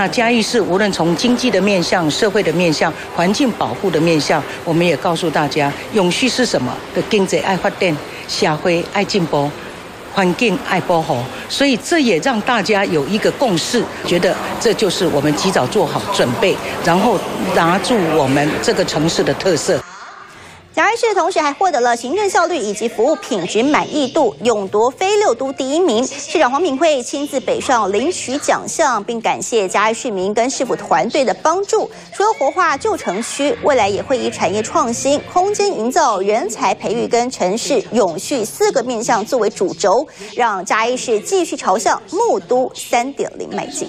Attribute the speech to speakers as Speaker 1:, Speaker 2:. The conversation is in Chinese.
Speaker 1: 那嘉义市无论从经济的面向、社会的面向、环境保护的面向，我们也告诉大家，永续是什么？的经济爱发电，社会爱进步，环境爱保护。所以这也让大家有一个共识，觉得这就是我们及早做好准备，然后拿住我们这个城市的特色。
Speaker 2: 嘉义市同时还获得了行政效率以及服务品质满意度勇夺非六都第一名。市长黄敏惠亲自北上领取奖项，并感谢嘉义市民跟市府团队的帮助。除了活化旧城区，未来也会以产业创新、空间营造、人才培育跟城市永续四个面向作为主轴，让嘉义市继续朝向木都三点零迈进。